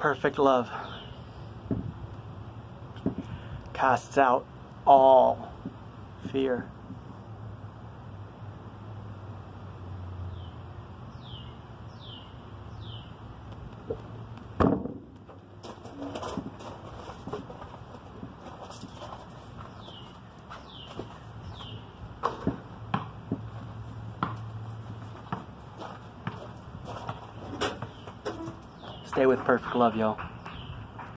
Perfect love casts out all fear. Stay with perfect love, y'all.